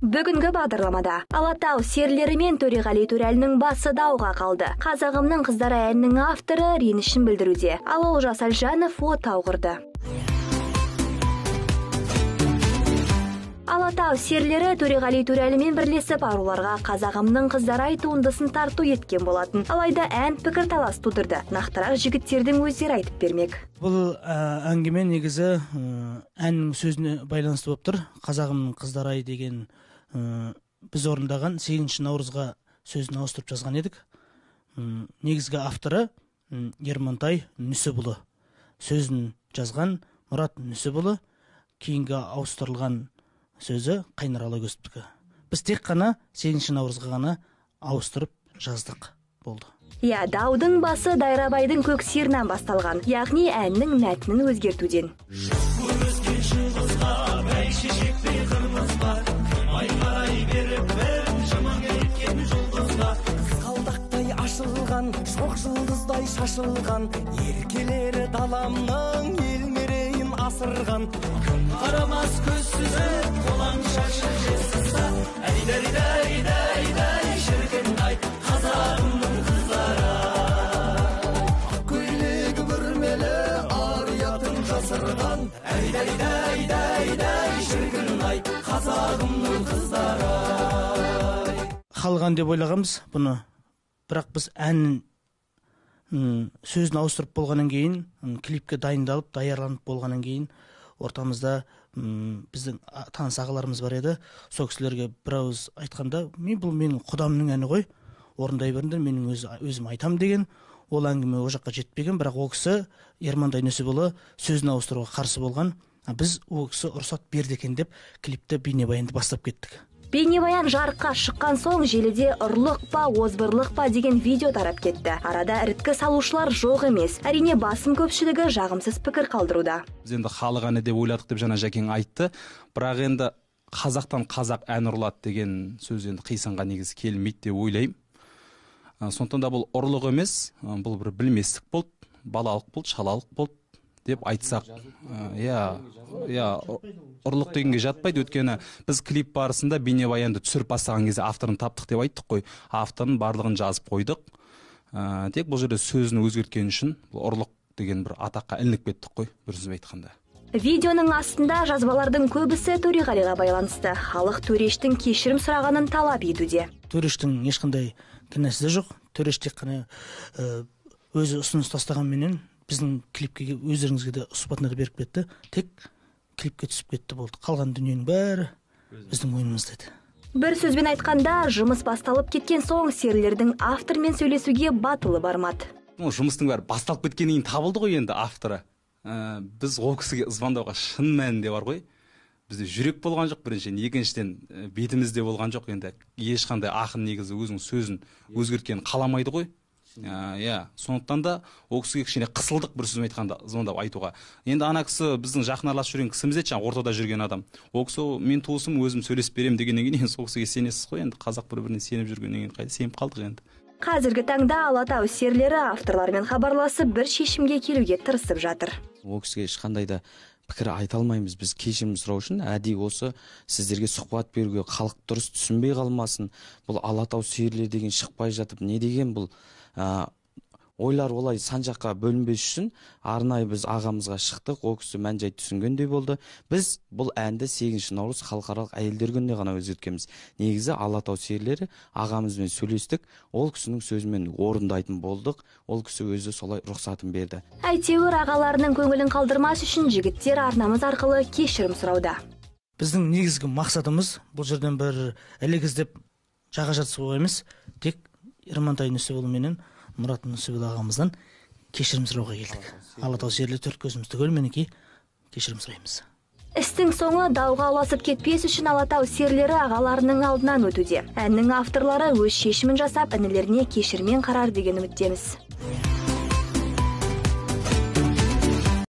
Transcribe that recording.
бүгүнкү бағдарламада алатау серілері мен төреғали төрәлінің басы дауға қалды. Қазағымның қыздары әнінің авторы ренішін білдіруде. Ал олжас әлжанов отау құрды. Алатау серілері төреғали төрәлімен бірлесіп аруларға қазағымның қыздары ай туындысын тарту еткен болатын. Алайда ән пікір талас тудырды. Нақтырақ жігіттердің өздері айтып бермек. Бұл ә, әңгіме негізі әннің сөзіне байланысты болып тұр. Қазағымның қыздары ай деген ә, біз орындаған сегізінші наурызға сөзін ауыстырып жазған едік. Негізгі авторы м, ермантай нүсіпұлы. Сөзін жазған мұрат нүсіпұлы кейінгі ауыстырылған сөзі қайнар алагөзовтікі біз тек қана сегізінші наурызға ғана ауыстырып жаздық болды. Иә даудың басы дайрабайдың көксерінен басталған яғни әннің мәтінін өзгертуден. Қызғалдақтай ашылған шоқ жұлдыздай шашылған еркелері даламның ел мерейін асырған күн қарамас көз сүзіп қолаң шашы жер сызса әйдай дай дай дай шіркін ай қазағымның қыздары ақ көйлегі бүрмелі ар ұятын жасырған әйдай дай дай дай шіркін ай қазағымның қыздары ән деп ойлағанбыз бұны бірақ біз әннің м, сөзін ауыстырып болғаннан кейін клипке дайындалып даярланып болғаннан кейін ортамызда м, біздің таныс ағаларымыз бар еді. Сол кісілерге бір ауыз айтқанда мен бұл менің құдамның әні ғой орындай беріңдер менің өз, өзім айтам деген. Ол әңгіме ол жаққа жетпеген бірақ ол кісі ермандай нүсіпұлы сөзін ауыстыруға қарсы болған. Біз ол кісі рұқсат берді екен деп клипті бейнебаянды бастап кеттік. Бейнебаян жарыққа шыққан соң желіде ұрлық па озбырлық па деген видео тарап кетті. Арада іріткі салушылар жоқ емес. Әрине басым көпшілігі жағымсыз пікір қалдыруда. Біз енді халық әні деп ойладық деп жаңа жәкең айтты. Бірақ енді қазақтан қазақ ән ұрлады деген сөз енді қисынға негізі келмейді деп ойлаймын. Сондықтан да бұл ұрлық емес. Бұл бір білместік болды. Балалық болды шалалық болды. Деп айтсақ ә, иә иә ұрлық дегенге жатпайды. Өйткені біз клип барысында бейнебаянды түсіріп бастаған кезде авторын таптық деп айттық қой. Авторын барлығын жазып қойдық. Ә, тек бұл жерде сөзін өзгерткені үшін бұл ұрлық деген бір атаққа ілініп кеттік қой бір сөзбен айтқанда. Видеоның астында жазбалардың көбісі төреғалиға байланысты. Халық төрештің кешірім сұрағанын талап етуде. Төрештің ешқандай кінәсі де жоқ. Төреш тек қана ә, өзі ұсыныс тастағанменен біздің клипке өздеріңізге де сұхбатына да беріп кетті. Тек клипке түсіп кетті болды. Қалған дүниенің бәрі біздің мойнымызда еді. бір сөзбен айтқанда жұмыс басталып кеткен соң серілердің автормен сөйлесуге батылы бармады. Ну жұмыстың бәрі басталып кеткеннен кейін табылды ғой енді авторы. Ә, біз ол кісіге звондауға шын мәнінде бар ғой. Бізде жүрек болған жоқ біріншіден. Екіншіден бетімізде болған жоқ. Енді ешқандай ақын негізі өзінің сөзін өзгерткенін қаламайды ғой. Иә. Сондықтан да ол кісіге кішкене қысылдық бір сөзбен айтқанда звондап айтуға. Енді ана кісі біздің жақын араласып жүрген кісіміз еді жаңағы ортада жүрген адам. Ол кісі мен туысым өзім сөйлесіп беремін дегеннен кейін енді сол кісіге сенесіз ғой енді. Қазақ бір біріне сеніп жүргеннен кейін қайда сеніп қалдық енді. Қазіргі таңда алатау серілері авторлармен хабарласып бір шешімге келуге тырысып жатыр. Ол кісіге ешқандай да пікір айта алмаймыз. Біз кешірім сұрау үшін әдейі осы сіздерге сұхбат беруге халық дұрыс түсінбей қалмасын. Бұл алатау серілер деген шықпай жатып не деген бұл ә, ойлар олай сан жаққа бөлінбес үшін арнайы біз ағамызға шықтық ол кісі мән жайды түсінгендей болды. Біз бұл әнді сегізінші наурыз халықаралық әйелдер күніне ғана өзгерткенбіз. Негізі алатау серілері ағамызбен сөйлестік ол кісінің сөзімен орындайтын болдық ол кісі өзі солай рұқсатын берді. Әйтеуір ағаларының көңілін қалдырмас үшін жігіттер арнамыз арқылы кешірім сұрауда. Біздің негізгі мақсатымыз бұл жерден бір ілік іздеп жаға жатсу емес тек ермантай нүсіпұлы менен мұрат нүсіпұлы ағамыздан кешірім сұрауға келдік. Алатау жерлі төрт көзіміз түгел мінекей кешірім сұраймыз. Істің соңы дауға ұласып кетпес үшін алатау серілері ағаларының алдынан өтуде. Әннің авторлары өз шешімін жасап інілеріне кешірмен қарар деген үміттеміз.